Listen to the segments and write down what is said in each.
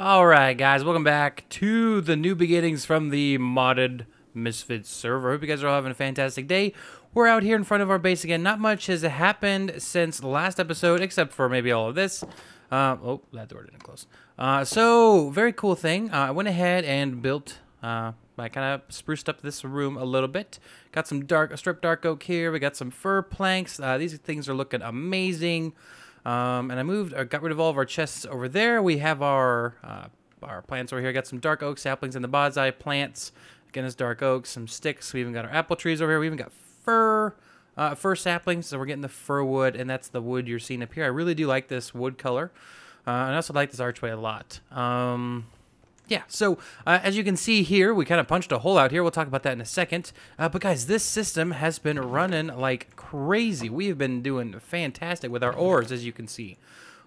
Alright guys, welcome back to the new beginnings from the modded Misfits server. Hope you guys are all having a fantastic day. We're out here in front of our base again. Not much has happened since last episode, except for maybe all of this. Uh, oh, that door didn't close. Uh, so, very cool thing. Uh, I went ahead and built, uh, I kind of spruced up this room a little bit. Got some dark, strip dark oak here. We got some fir planks. Uh, these things are looking amazing. Um, and I moved, uh, got rid of all of our chests over there. We have our uh, our plants over here. Got some dark oak saplings and the bonsai plants. Again, it's dark oak, some sticks. We even got our apple trees over here. We even got fir, uh, fir saplings. So we're getting the fir wood, and that's the wood you're seeing up here. I really do like this wood color. Uh, and I also like this archway a lot. Um, yeah, so uh, as you can see here, we kind of punched a hole out here. We'll talk about that in a second. Uh, but guys, this system has been running like crazy. We have been doing fantastic with our ores, as you can see.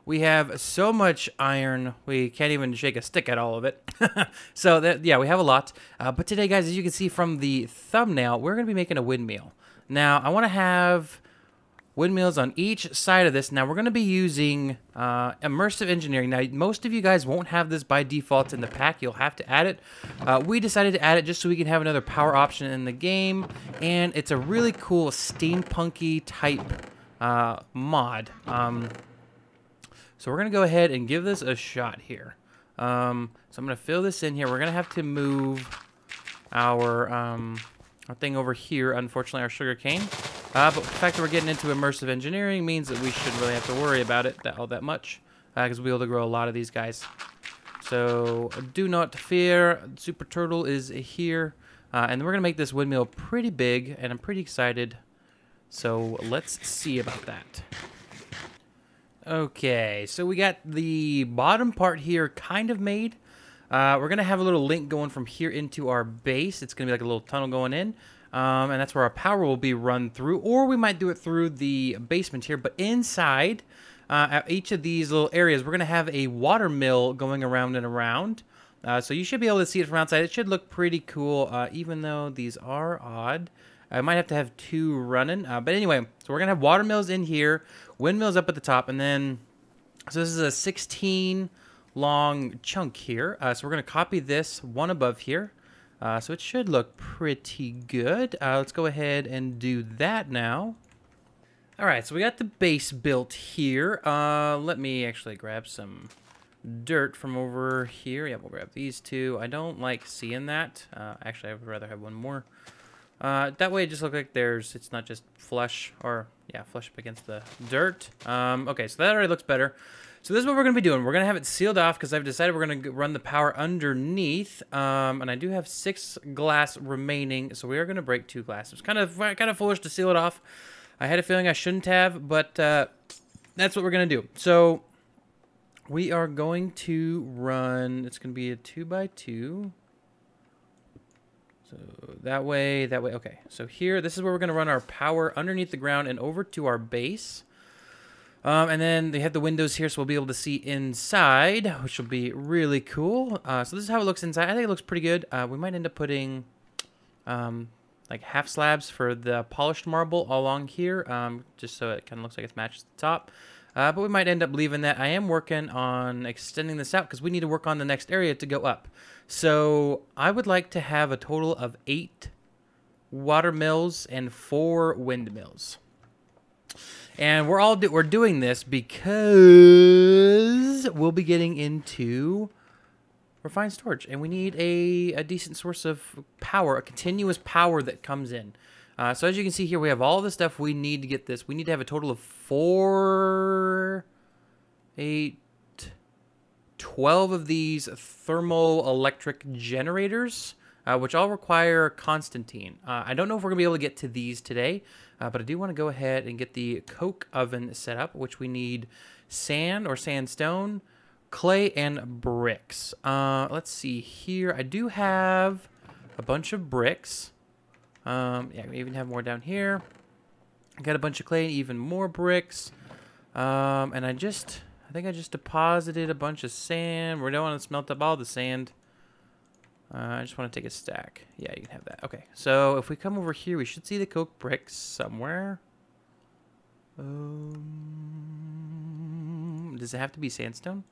We have so much iron, we can't even shake a stick at all of it. so that yeah, we have a lot. Uh, but today, guys, as you can see from the thumbnail, we're going to be making a windmill. Now, I want to have windmills on each side of this. Now we're going to be using uh, immersive engineering. Now most of you guys won't have this by default in the pack. You'll have to add it. Uh, we decided to add it just so we can have another power option in the game. And it's a really cool steampunky type uh, mod. Um, so we're going to go ahead and give this a shot here. Um, so I'm going to fill this in here. We're going to have to move our, um, our thing over here, unfortunately, our sugar cane. Uh, but the fact that we're getting into immersive engineering means that we shouldn't really have to worry about it that all that much, because uh, we'll be able to grow a lot of these guys. So do not fear. Super Turtle is here, uh, and we're gonna make this windmill pretty big, and I'm pretty excited. So let's see about that. Okay, so we got the bottom part here kind of made. Uh, we're going to have a little link going from here into our base. It's going to be like a little tunnel going in. Um, and that's where our power will be run through. Or we might do it through the basement here. But inside uh, each of these little areas, we're going to have a water mill going around and around. Uh, so you should be able to see it from outside. It should look pretty cool, uh, even though these are odd. I might have to have two running. Uh, but anyway, so we're going to have water mills in here, windmills up at the top, and then... So this is a 16 long chunk here. Uh, so we're going to copy this one above here. Uh, so it should look pretty good. Uh, let's go ahead and do that now. All right, so we got the base built here. Uh, let me actually grab some dirt from over here. Yeah, we'll grab these two. I don't like seeing that. Uh, actually, I would rather have one more. Uh, that way it just looks like there's, it's not just flush, or, yeah, flush up against the dirt. Um, okay, so that already looks better. So this is what we're going to be doing. We're going to have it sealed off because I've decided we're going to run the power underneath. Um, and I do have six glass remaining, so we are going to break two glass. It's kind of kind of foolish to seal it off. I had a feeling I shouldn't have, but uh, that's what we're going to do. So we are going to run, it's going to be a two by two. So that way, that way, okay. So here, this is where we're going to run our power underneath the ground and over to our base. Um, and then they have the windows here, so we'll be able to see inside, which will be really cool. Uh, so this is how it looks inside. I think it looks pretty good. Uh, we might end up putting um, like half slabs for the polished marble along here, um, just so it kind of looks like it's matched the top. Uh, but we might end up leaving that. I am working on extending this out because we need to work on the next area to go up. So I would like to have a total of eight water mills and four windmills. And we're all do we're doing this because we'll be getting into refined storage, and we need a, a decent source of power, a continuous power that comes in. Uh, so as you can see here, we have all the stuff we need to get this. We need to have a total of four, eight, 12 of these thermoelectric generators, uh, which all require Constantan. Uh, I don't know if we're going to be able to get to these today, uh, but I do want to go ahead and get the coke oven set up, which we need sand or sandstone, clay, and bricks. Uh, let's see here. I do have a bunch of bricks. Um, yeah, we even have more down here. I got a bunch of clay and even more bricks. Um, and I just, I think I just deposited a bunch of sand. We don't want to smelt up all the sand. Uh, I just want to take a stack. Yeah, you can have that. Okay, so if we come over here, we should see the coke bricks somewhere. Um, does it have to be sandstone?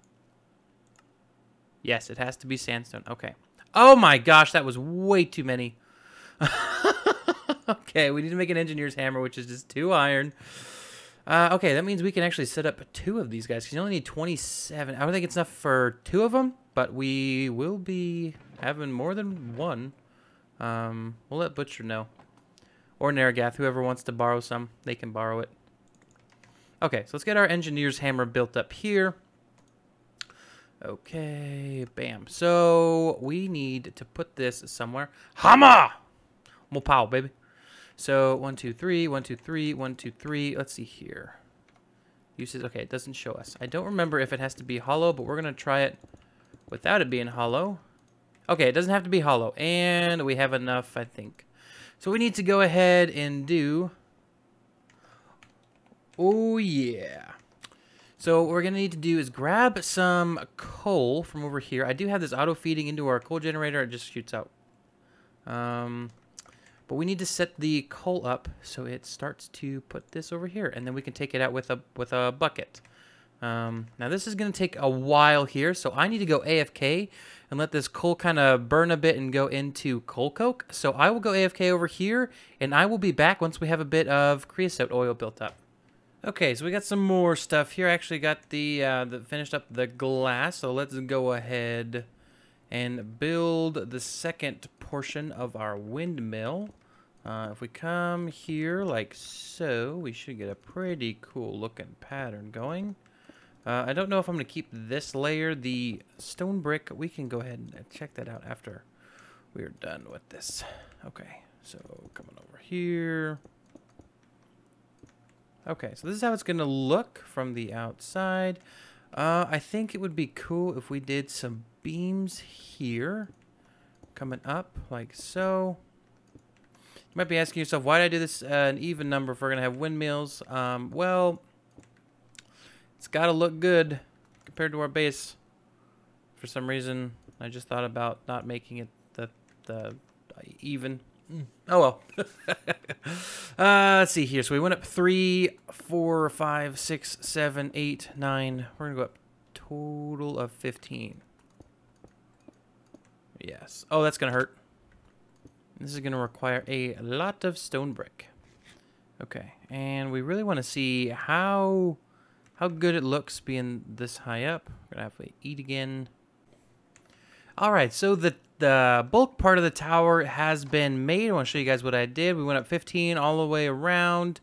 Yes, it has to be sandstone. Okay. Oh my gosh, that was way too many. okay, we need to make an engineer's hammer, which is just two iron. Uh, okay, that means we can actually set up two of these guys, because you only need 27. I don't think it's enough for two of them, but we will be having more than one. Um, we'll let Butcher know. Or Naragath, whoever wants to borrow some, they can borrow it. Okay, so let's get our engineer's hammer built up here. Okay, bam. So we need to put this somewhere. Hammer! Mopow, baby. So one, two, three, one, two, three, one, two, three. Let's see here. Uses, okay, it doesn't show us. I don't remember if it has to be hollow, but we're going to try it without it being hollow. Okay, it doesn't have to be hollow. And we have enough, I think. So we need to go ahead and do... Oh, yeah. So what we're going to need to do is grab some coal from over here. I do have this auto feeding into our coal generator. It just shoots out. Um, but we need to set the coal up so it starts to put this over here. And then we can take it out with a, with a bucket. Um, now this is going to take a while here. So I need to go AFK and let this coal kind of burn a bit and go into coal coke. So I will go AFK over here and I will be back once we have a bit of creosote oil built up. Okay, so we got some more stuff here. I actually got the, uh, the finished up the glass, so let's go ahead and build the second portion of our windmill. Uh, if we come here like so, we should get a pretty cool looking pattern going. Uh, I don't know if I'm going to keep this layer, the stone brick. We can go ahead and check that out after we're done with this. Okay, so coming over here. Okay, so this is how it's going to look from the outside. Uh, I think it would be cool if we did some beams here coming up like so. You might be asking yourself, why did I do this uh, an even number if we're going to have windmills? Um, well, it's got to look good compared to our base. For some reason, I just thought about not making it the, the even. Oh well. uh, let's see here. So we went up three, four, five, six, seven, eight, nine. We're gonna go up total of fifteen. Yes. Oh, that's gonna hurt. This is gonna require a lot of stone brick. Okay, and we really want to see how how good it looks being this high up. We're gonna have to eat again. All right, so the the bulk part of the tower has been made. I want to show you guys what I did. We went up 15 all the way around.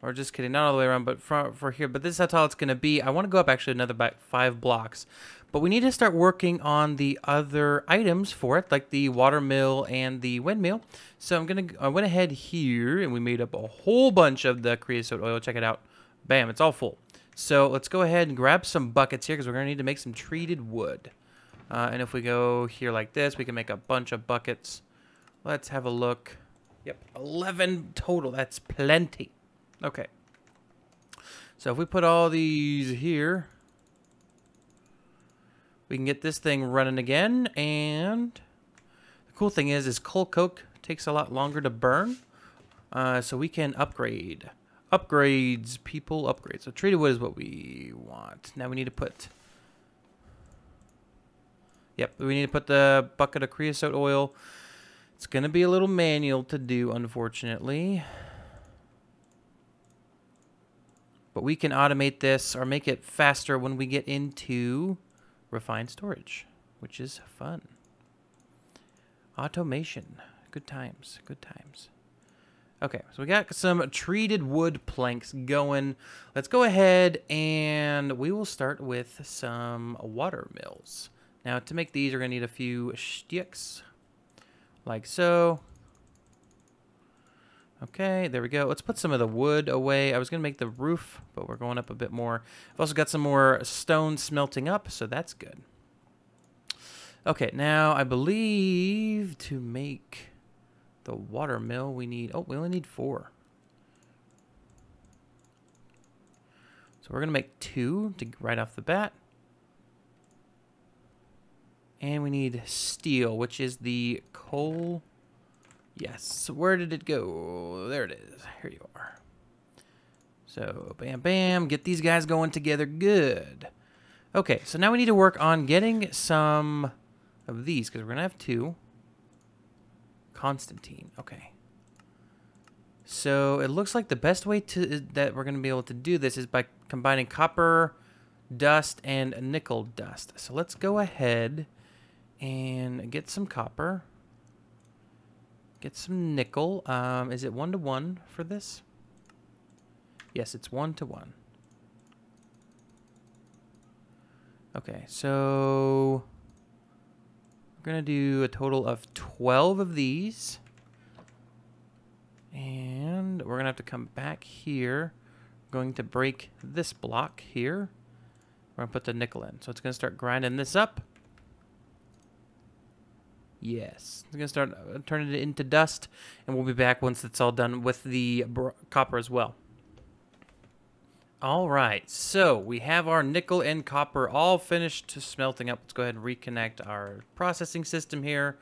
Or just kidding, not all the way around, but for, for here. But this is how tall it's going to be. I want to go up actually another back five blocks. But we need to start working on the other items for it, like the water mill and the windmill. So I'm going to, I went ahead here and we made up a whole bunch of the creosote oil. Check it out. Bam, it's all full. So let's go ahead and grab some buckets here because we're going to need to make some treated wood. Uh, and if we go here like this, we can make a bunch of buckets. Let's have a look. Yep, 11 total. That's plenty. Okay. So if we put all these here, we can get this thing running again. And the cool thing is, is coal coke takes a lot longer to burn. Uh, so we can upgrade. Upgrades, people, upgrades. So treated wood is what we want. Now we need to put Yep, we need to put the bucket of creosote oil. It's going to be a little manual to do, unfortunately. But we can automate this or make it faster when we get into refined storage, which is fun. Automation. Good times. Good times. Okay, so we got some treated wood planks going. Let's go ahead and we will start with some water mills. Now to make these, we're going to need a few sticks, like so. Okay, there we go. Let's put some of the wood away. I was going to make the roof, but we're going up a bit more. I've also got some more stone smelting up, so that's good. Okay, now I believe to make the water mill, we need... Oh, we only need four. So we're going to make two to right off the bat. And we need steel, which is the coal. Yes. Where did it go? There it is. Here you are. So, bam, bam. Get these guys going together good. Okay, so now we need to work on getting some of these, because we're to have two. Constantan, okay. So it looks like the best way to that we're going to be able to do this is by combining copper dust and nickel dust. So let's go ahead and get some copper. Get some nickel. Um, is it one to one for this? Yes, it's one to one. Okay, so we're going to do a total of 12 of these. And we're going to have to come back here. We're going to break this block here. We're going to put the nickel in. So it's going to start grinding this up. Yes. It's going to start uh, turning it into dust. And we'll be back once it's all done with the copper as well. All right, so we have our nickel and copper all finished to smelting up. Let's go ahead and reconnect our processing system here.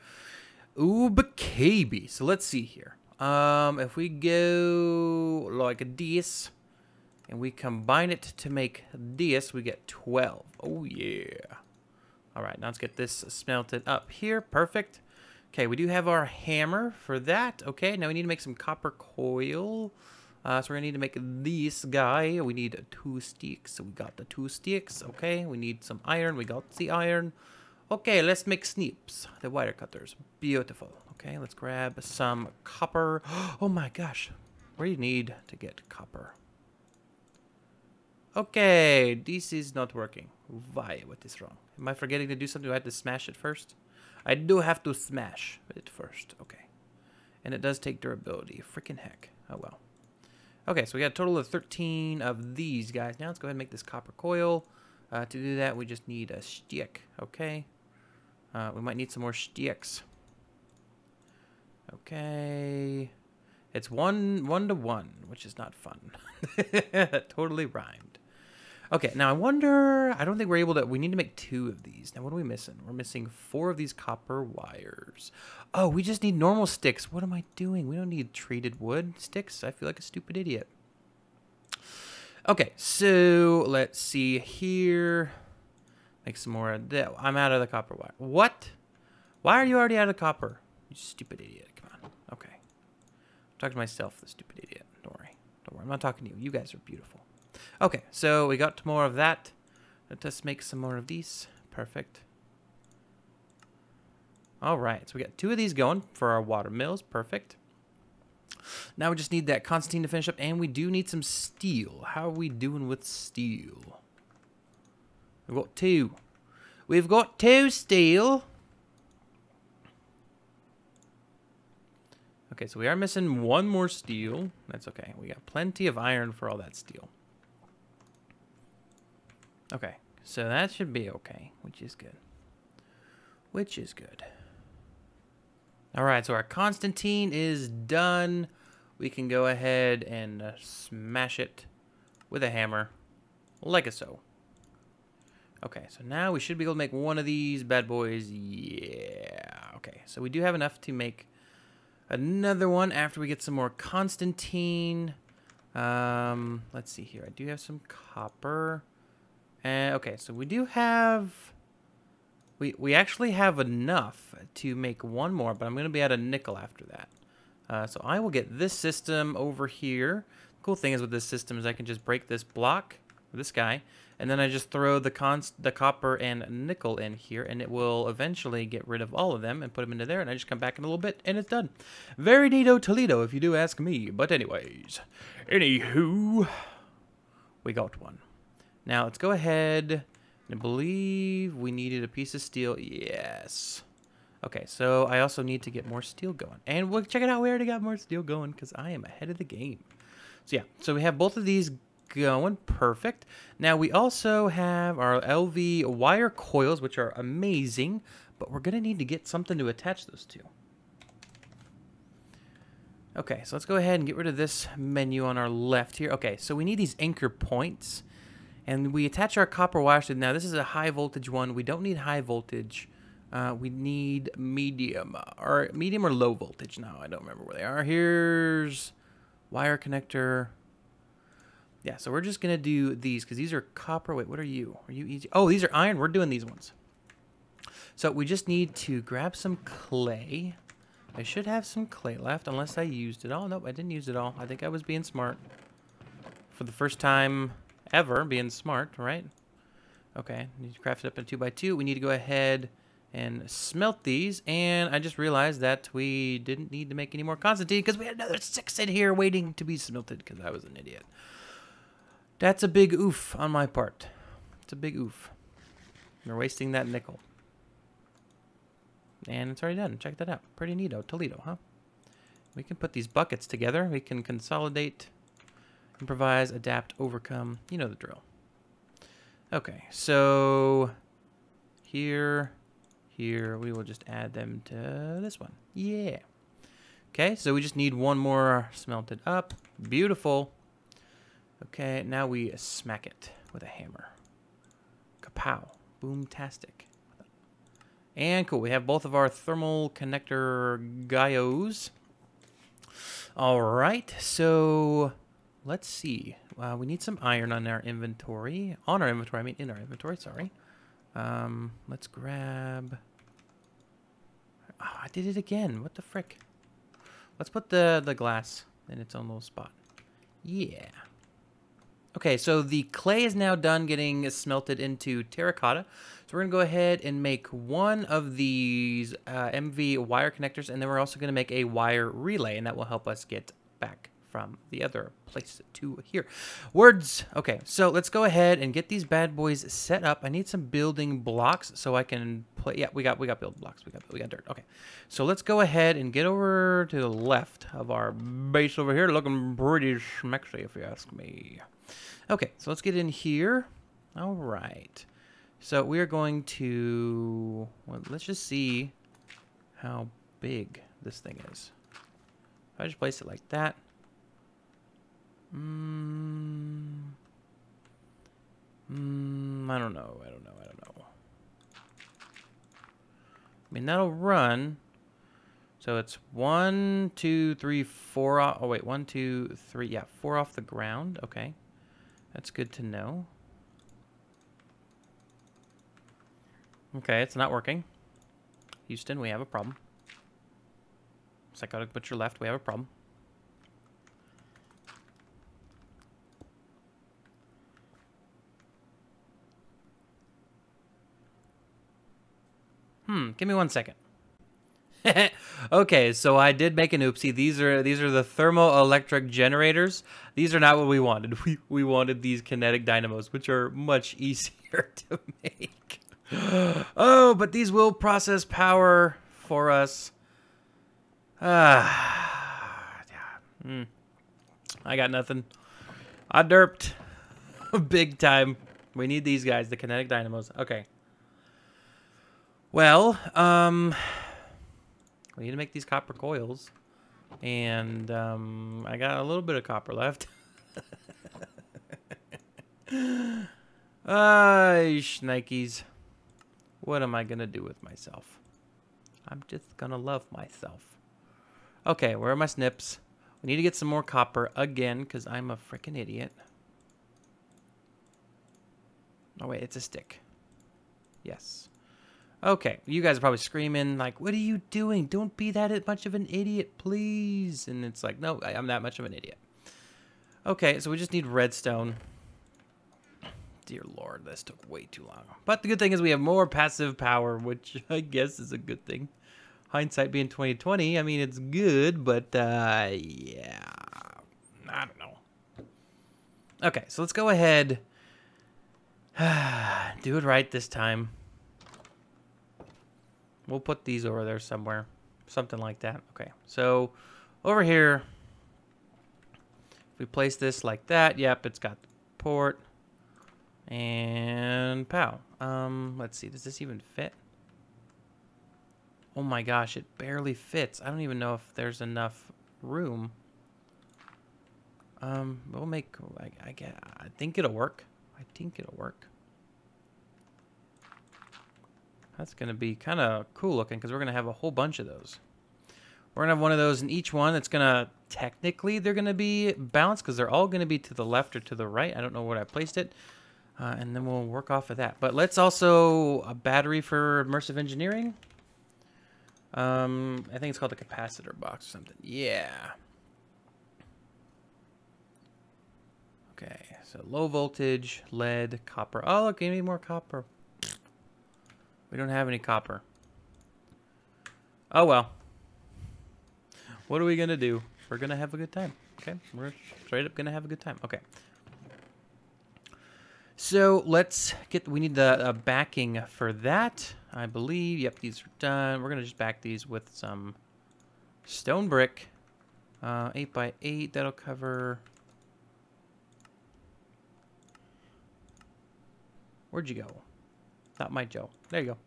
Ooh, baby. So let's see here. Um, if we go like this, and we combine it to make this, we get 12. Oh, yeah. All right, now let's get this smelted up here. Perfect. Okay, we do have our hammer for that. Okay, now we need to make some copper coil. Uh, so we're to need to make this guy. We need two sticks. So we got the two sticks. Okay, we need some iron. We got the iron. Okay, let's make snips. The wire cutters. Beautiful. Okay, let's grab some copper. Oh my gosh. Where do you need to get copper? Okay, this is not working. Why? What is wrong? Am I forgetting to do something? Do I have to smash it first? I do have to smash it first. Okay. And it does take durability. Freaking heck. Oh well. Okay, so we got a total of 13 of these guys. Now let's go ahead and make this copper coil. Uh, to do that, we just need a stick, okay? Uh, we might need some more sticks. Okay. It's one one to one, which is not fun. totally rhymed. Okay, now I wonder, I don't think we're able to, we need to make two of these. Now what are we missing? We're missing four of these copper wires. Oh, we just need normal sticks. What am I doing? We don't need treated wood sticks. I feel like a stupid idiot. Okay, so let's see here. Make some more. I'm out of the copper wire. What? Why are you already out of copper? You stupid idiot. Come on. Okay. Talking to myself, the stupid idiot. Don't worry. Don't worry. I'm not talking to you. You guys are beautiful. Okay, so we got more of that. Let us make some more of these. Perfect. All right, so we got two of these going for our water mills. Perfect. Now we just need that Constantan to finish up, and we do need some steel. How are we doing with steel? We've got two. We've got two steel. Okay, so we are missing one more steel. That's okay. We got plenty of iron for all that steel. Okay, so that should be okay, which is good. Which is good. All right, so our Constantan is done. We can go ahead and uh, smash it with a hammer, like so. Okay, so now we should be able to make one of these bad boys. Yeah, okay. So we do have enough to make another one after we get some more Constantan. Um, let's see here. I do have some copper. Uh, okay, so we do have... We, we actually have enough to make one more, but I'm going to be at a nickel after that. Uh, so I will get this system over here. Cool thing is with this system is I can just break this block, this guy, and then I just throw the const the copper and nickel in here, and it will eventually get rid of all of them and put them into there, and I just come back in a little bit, and it's done. Very neato Toledo, if you do ask me. But anyways, anywho, we got one. Now let's go ahead. I believe we needed a piece of steel. Yes. Okay, so I also need to get more steel going. And we'll check it out. We already got more steel going because I am ahead of the game. So yeah, so we have both of these going. Perfect. Now we also have our LV wire coils, which are amazing. But we're going to need to get something to attach those to. Okay, so let's go ahead and get rid of this menu on our left here. Okay, so we need these anchor points. And we attach our copper wires to Now, this is a high voltage one. We don't need high voltage. Uh, we need medium or medium or low voltage now. I don't remember where they are. Here's wire connector. Yeah, so we're just going to do these because these are copper. Wait, what are you? Are you easy? Oh, these are iron. We're doing these ones. So we just need to grab some clay. I should have some clay left unless I used it all. Nope, I didn't use it all. I think I was being smart. For the first time ever, being smart, right? Okay, need to craft it up in 2 by 2 We need to go ahead and smelt these. And I just realized that we didn't need to make any more Constantan because we had another six in here waiting to be smelted because I was an idiot. That's a big oof on my part. It's a big oof. We're wasting that nickel. And it's already done. Check that out. Pretty neato. Toledo, huh? We can put these buckets together. We can consolidate, improvise, adapt, overcome. You know the drill. Okay, so here, here, we will just add them to this one. Yeah. Okay, so we just need one more smelted up. Beautiful. Okay, now we smack it with a hammer. Kapow. Boomtastic. And cool, we have both of our thermal connector Gaios. All right, so let's see. Uh, we need some iron on our inventory. On our inventory, I mean in our inventory, sorry. Um, let's grab... Oh, I did it again. What the frick? Let's put the, the glass in its own little spot. Yeah. Okay, so the clay is now done getting smelted into terracotta. So we're going to go ahead and make one of these uh, MV wire connectors, and then we're also going to make a wire relay, and that will help us get back from the other place to here. Words. Okay, so let's go ahead and get these bad boys set up. I need some building blocks so I can play. Yeah, we got we got building blocks. We got we got dirt. Okay, so let's go ahead and get over to the left of our base over here, looking pretty schmexy if you ask me. Okay, so let's get in here. All right. So we are going to, well, let's just see how big this thing is. If I just place it like that, Mm, mm, I don't know. I don't know. I don't know. I mean, that'll run. So it's one, two, three, four. Off, oh, wait. One, two, three. Yeah, four off the ground. Okay. That's good to know. Okay, it's not working. Houston, we have a problem. Psychotic Butcher left. We have a problem. Hmm, give me one second. okay, so I did make an oopsie. These are these are the thermoelectric generators. These are not what we wanted. We we wanted these kinetic dynamos, which are much easier to make. oh, but these will process power for us. Ah, yeah. Mm. I got nothing. I derped big time. We need these guys, the kinetic dynamos. Okay. Well, um, we need to make these copper coils. And um, I got a little bit of copper left. Ay, shnikes. What am I going to do with myself? I'm just going to love myself. Okay, where are my snips? We need to get some more copper again because I'm a freaking idiot. Oh, wait, it's a stick. Yes. Okay, you guys are probably screaming, like, what are you doing? Don't be that much of an idiot, please. And it's like, no, I'm that much of an idiot. Okay, so we just need redstone. Dear Lord, this took way too long. But the good thing is we have more passive power, which I guess is a good thing. Hindsight being 2020, I mean, it's good, but, uh, yeah. I don't know. Okay, so let's go ahead. Do it right this time. We'll put these over there somewhere. Something like that. Okay, so over here, if we place this like that, yep, it's got port. And pow. Um, let's see, does this even fit? Oh my gosh, it barely fits. I don't even know if there's enough room. Um, we'll make, I, I, get, I think it'll work. I think it'll work. That's going to be kind of cool looking because we're going to have a whole bunch of those. We're going to have one of those in each one. It's going to technically they're going to be balanced because they're all going to be to the left or to the right. I don't know where I placed it. Uh, and then we'll work off of that. But let's also a battery for immersive engineering. Um, I think it's called the capacitor box or something. Yeah. Okay, so low voltage, lead, copper. Oh, look, give me more copper. We don't have any copper. Oh, well. What are we going to do? We're going to have a good time. Okay, we're straight up going to have a good time. Okay. So let's get, we need the uh, backing for that. I believe, yep, these are done. We're going to just back these with some stone brick. Uh, 8 by 8 that'll cover... Where'd you go? Not my Joe. There you go.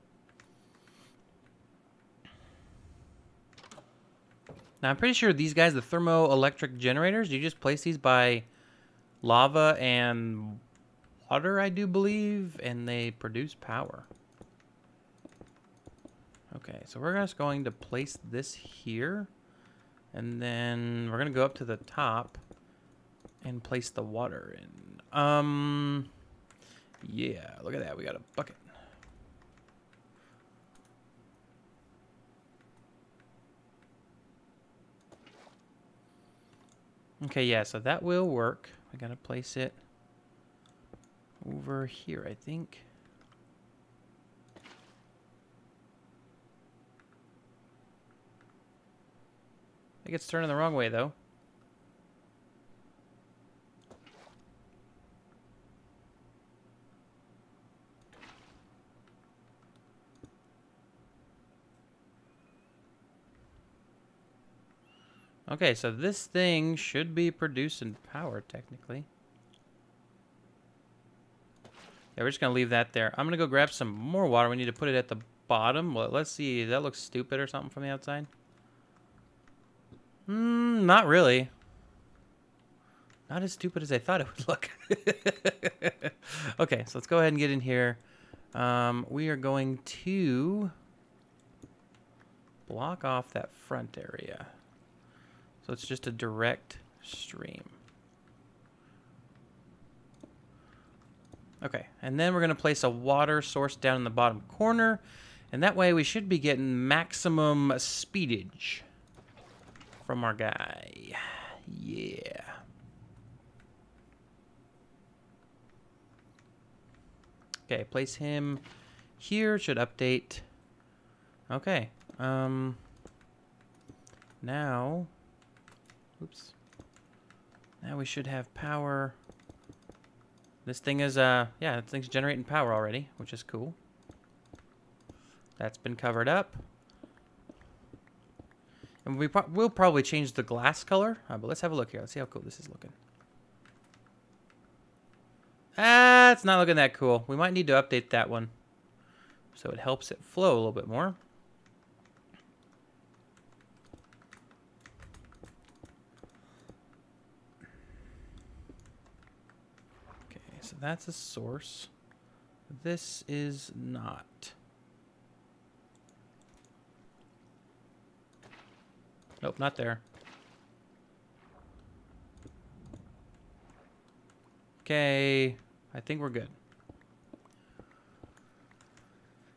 Now, I'm pretty sure these guys, the thermoelectric generators, you just place these by lava and water, I do believe, and they produce power. Okay, so we're just going to place this here, and then we're going to go up to the top and place the water in. Um, yeah, look at that. We got a bucket. Okay, yeah, so that will work. I gotta place it over here, I think. I think it's turning the wrong way, though. Okay, so this thing should be producing power, technically. Yeah, we're just going to leave that there. I'm going to go grab some more water. We need to put it at the bottom. Well, let's see. That looks stupid or something from the outside. Hmm, not really. Not as stupid as I thought it would look. okay, so let's go ahead and get in here. Um, we are going to block off that front area. So it's just a direct stream. Okay, and then we're going to place a water source down in the bottom corner. And that way we should be getting maximum speedage from our guy. Yeah. Okay, place him here. Should update. Okay. Um. Now. Oops. Now we should have power. This thing is, uh, yeah, this thing's generating power already, which is cool. That's been covered up. And we pro will probably change the glass color, but let's have a look here. Let's see how cool this is looking. Ah, it's not looking that cool. We might need to update that one so it helps it flow a little bit more. That's a source. This is not. Nope, not there. Okay, I think we're good.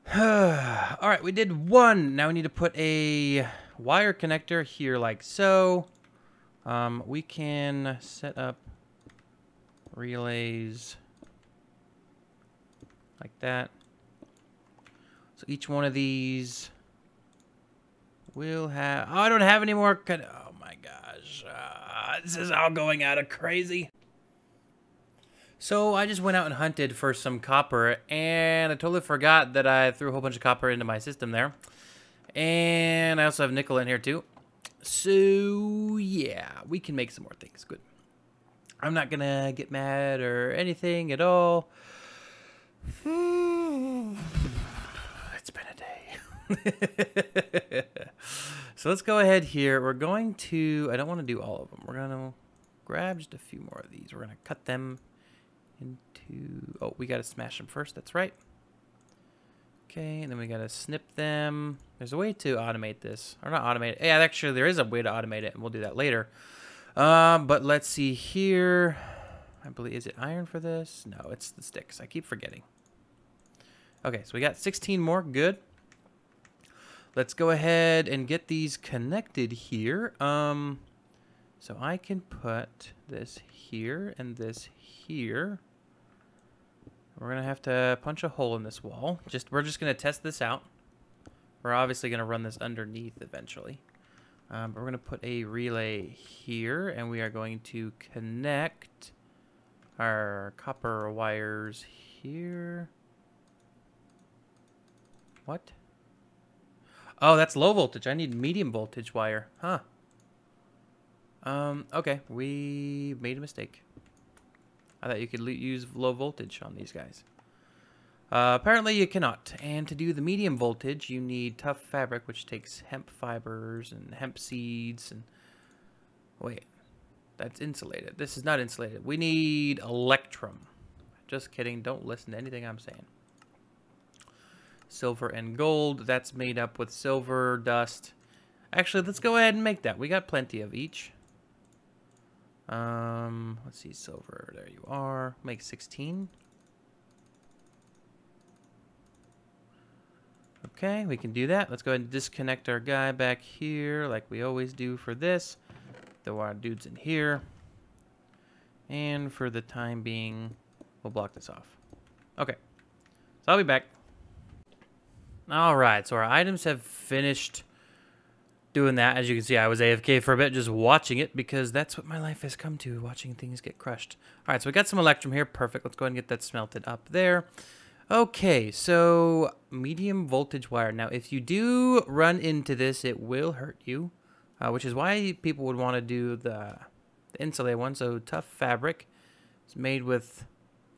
All right, we did one. Now we need to put a wire connector here like so. Um, we can set up relays like that. So each one of these will have... Oh, I don't have any more... Oh my gosh. Uh, this is all going out of crazy. So I just went out and hunted for some copper, and I totally forgot that I threw a whole bunch of copper into my system there. And I also have nickel in here too. So yeah, we can make some more things. Good. I'm not gonna get mad or anything at all. It's been a day. so let's go ahead here. We're going to, I don't want to do all of them. We're going to grab just a few more of these. We're going to cut them into, oh, we got to smash them first. That's right. Okay, and then we gotta snip them. There's a way to automate this. Or not automate it. Yeah, actually there is a way to automate it, and we'll do that later. Um, but let's see here. I believe, is it iron for this? No, it's the sticks. I keep forgetting. Okay, so we got 16 more. Good. Let's go ahead and get these connected here. Um, so I can put this here and this here. We're going to have to punch a hole in this wall. Just We're just going to test this out. We're obviously going to run this underneath eventually. Um, but we're going to put a relay here, and we are going to connect our copper wires here. What? Oh, that's low voltage. I need medium voltage wire. Huh. Um, okay. We made a mistake. I thought you could use low voltage on these guys. Uh, apparently you cannot. And to do the medium voltage, you need tough fabric, which takes hemp fibers and hemp seeds and... Wait. That's insulated. This is not insulated. We need electrum. Just kidding. Don't listen to anything I'm saying. Silver and gold. That's made up with silver, dust. Actually, let's go ahead and make that. We got plenty of each. Um, let's see, silver. There you are. Make 16. Okay, we can do that. Let's go ahead and disconnect our guy back here like we always do for this. Throw our dudes in here. And for the time being, we'll block this off. Okay, so I'll be back. All right, so our items have finished doing that. As you can see, I was AFK for a bit just watching it because that's what my life has come to, watching things get crushed. All right, so we got some electrum here. Perfect. Let's go ahead and get that smelted up there. Okay, so medium voltage wire. Now, if you do run into this, it will hurt you, uh, which is why people would want to do the, the insulated one. So tough fabric. It's made with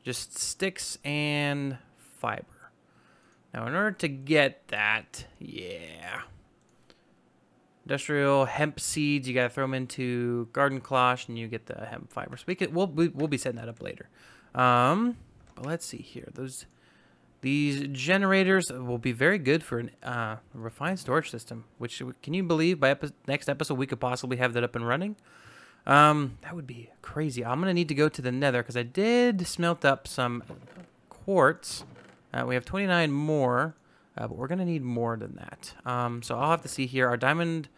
just sticks and fiber. Now, in order to get that, yeah, Industrial hemp seeds, you gotta throw them into garden cloche, and you get the hemp fibers. We could, we'll, we'll be setting that up later. Um, but let's see here. Those, these generators will be very good for a uh, refined storage system. Which can you believe? By epi next episode, we could possibly have that up and running. Um, that would be crazy. I'm gonna need to go to the Nether because I did smelt up some quartz. Uh, we have 29 more. Uh, but we're going to need more than that. Um, so I'll have to see here. Our diamond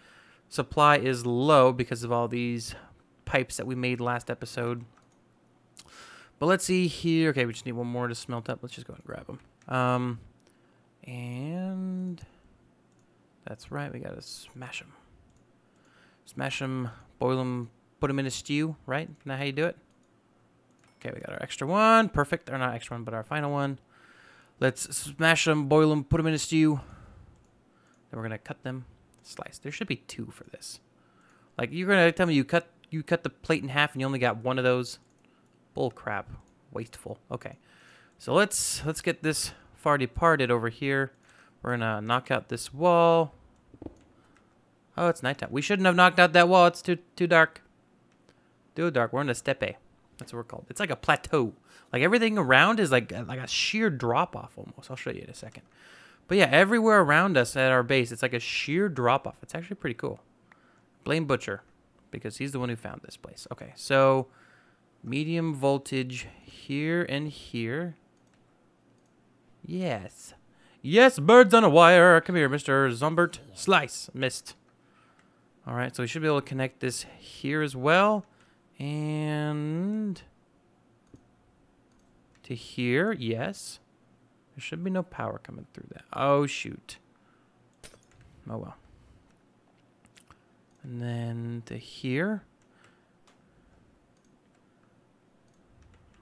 supply is low because of all these pipes that we made last episode. But let's see here. Okay, we just need one more to smelt up. Let's just go and grab them. Um, and that's right. We got to smash them. Smash them, boil them, put them in a stew, right? Isn't that how you do it? Okay, we got our extra one. Perfect. Or not extra one, but our final one. Let's smash them, boil them, put them in a stew. Then we're gonna cut them, slice. There should be two for this. Like you're gonna tell me you cut you cut the plate in half and you only got one of those? Bull crap, wasteful. Okay, so let's let's get this far departed over here. We're gonna knock out this wall. Oh, it's nighttime. We shouldn't have knocked out that wall. It's too too dark. Too dark. We're in a steppe. That's what we're called. It's like a plateau. Like everything around is like like a sheer drop off almost. I'll show you in a second. But yeah, everywhere around us at our base, it's like a sheer drop off. It's actually pretty cool. Blame Butcher because he's the one who found this place. Okay, so medium voltage here and here. Yes. Yes, birds on a wire. Come here, Mr. Zombert. Slice. Missed. All right, so we should be able to connect this here as well. And to here, yes. There should be no power coming through that. Oh, shoot. Oh, well. And then to here.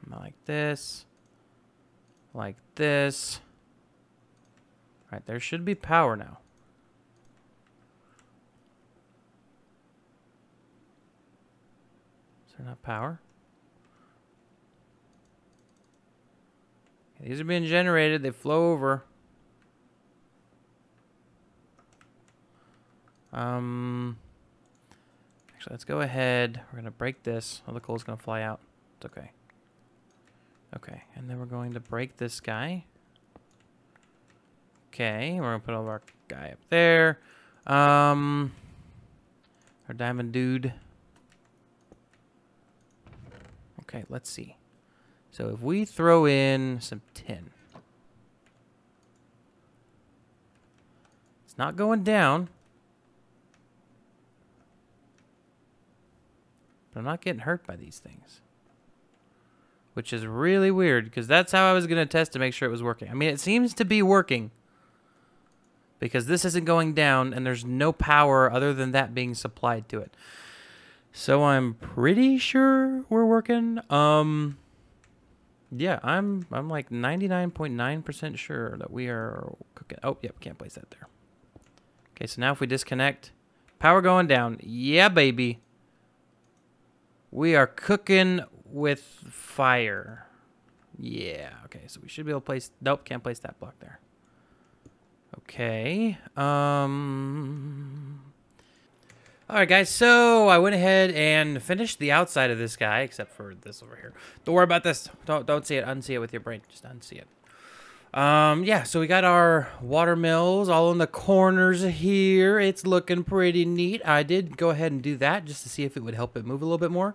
Like this. Like this. All right, there should be power now. There not power? These are being generated. They flow over. Um, actually, let's go ahead. We're going to break this. Oh, the coal's going to fly out. It's okay. Okay, and then we're going to break this guy. Okay, we're gonna put all our guy up there. Um, our diamond dude. Okay, let's see. So if we throw in some tin. It's not going down. But I'm not getting hurt by these things. Which is really weird, because that's how I was going to test to make sure it was working. I mean, it seems to be working. Because this isn't going down, and there's no power other than that being supplied to it. So I'm pretty sure we're working. Um, yeah, I'm I'm like 99.9% sure that we are cooking. Oh, yep, can't place that there. Okay, so now if we disconnect, power going down. Yeah, baby. We are cooking with fire. Yeah, okay, so we should be able to place... Nope, can't place that block there. Okay, um... Alright guys, so I went ahead and finished the outside of this guy, except for this over here. Don't worry about this. Don't don't see it. Unsee it with your brain. Just unsee it. Um, yeah, so we got our water mills all in the corners here. It's looking pretty neat. I did go ahead and do that just to see if it would help it move a little bit more.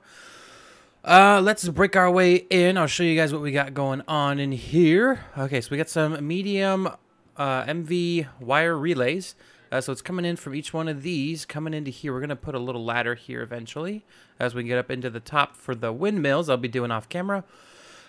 Uh, let's break our way in. I'll show you guys what we got going on in here. Okay, so we got some medium uh, MV wire relays. Uh, so it's coming in from each one of these, coming into here. We're going to put a little ladder here eventually as we get up into the top for the windmills. I'll be doing off camera.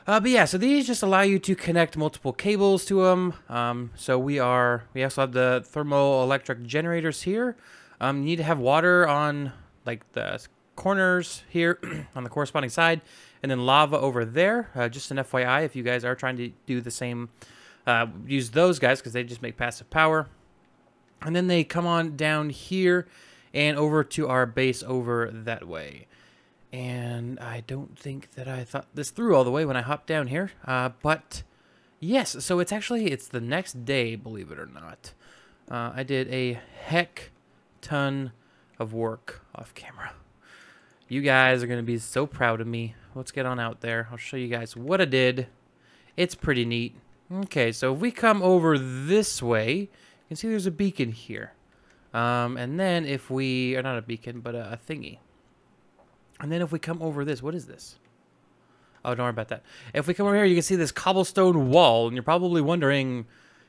Uh, but yeah, so these just allow you to connect multiple cables to them. Um, so we are, we also have the thermoelectric generators here. Um, you need to have water on like the corners here on the corresponding side and then lava over there. Uh, just an FYI, if you guys are trying to do the same, uh, use those guys because they just make passive power. And then they come on down here and over to our base over that way. And I don't think that I thought this through all the way when I hopped down here. Uh, but yes, so it's actually, it's the next day, believe it or not. Uh, I did a heck ton of work off camera. You guys are going to be so proud of me. Let's get on out there. I'll show you guys what I did. It's pretty neat. Okay, so if we come over this way, can see there's a beacon here. Um, and then if we, or not a beacon, but a, a thingy. And then if we come over this, what is this? Oh, don't worry about that. If we come over here, you can see this cobblestone wall, and you're probably wondering,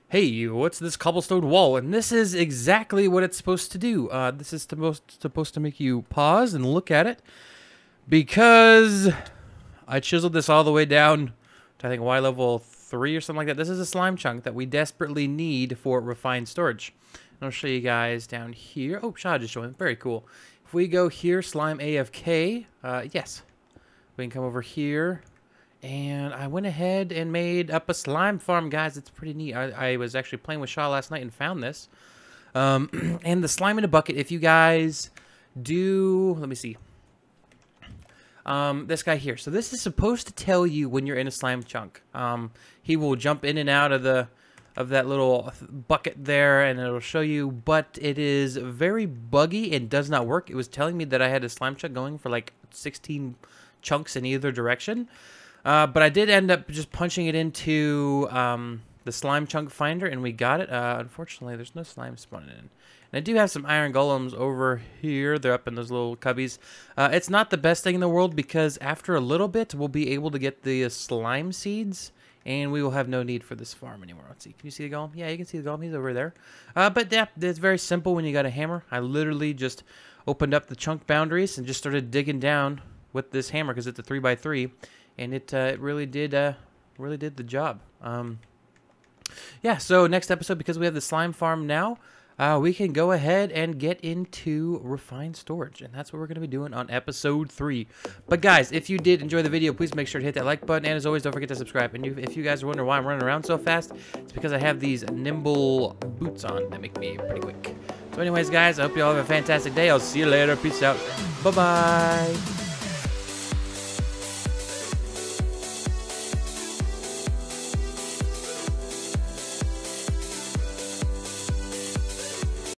hey, what's this cobblestone wall? And this is exactly what it's supposed to do. Uh, this is supposed supposed to make you pause and look at it, because I chiseled this all the way down to I think Y level three or something like that. This is a slime chunk that we desperately need for refined storage. And I'll show you guys down here. Oh, Shaw just joined. Very cool. If we go here, slime AFK, uh, yes. We can come over here. And I went ahead and made up a slime farm, guys. It's pretty neat. I, I was actually playing with Shaw last night and found this. Um, and the slime in a bucket, if you guys do... Let me see um, this guy here. So this is supposed to tell you when you're in a slime chunk. Um, he will jump in and out of the of that little bucket there and it'll show you but it is very buggy and does not work it was telling me that i had a slime chunk going for like 16 chunks in either direction uh, but i did end up just punching it into um, the slime chunk finder and we got it uh, unfortunately there's no slime spawning in and I do have some iron golems over here. They're up in those little cubbies. Uh, it's not the best thing in the world because after a little bit, we'll be able to get the slime seeds. And we will have no need for this farm anymore. Let's see. Can you see the golem? Yeah, you can see the golem. He's over there. Uh, but yeah, it's very simple when you got a hammer. I literally just opened up the chunk boundaries and just started digging down with this hammer because it's a 3x3. And it, uh, it really did uh, really did the job. Um, yeah, so next episode, because we have the slime farm now, uh, we can go ahead and get into refined storage. And that's what we're going to be doing on episode 3. But guys, if you did enjoy the video, please make sure to hit that like button. And as always, don't forget to subscribe. And you, if you guys are wondering why I'm running around so fast, it's because I have these nimble boots on that make me pretty quick. So anyways, guys, I hope you all have a fantastic day. I'll see you later. Peace out. Bye-bye.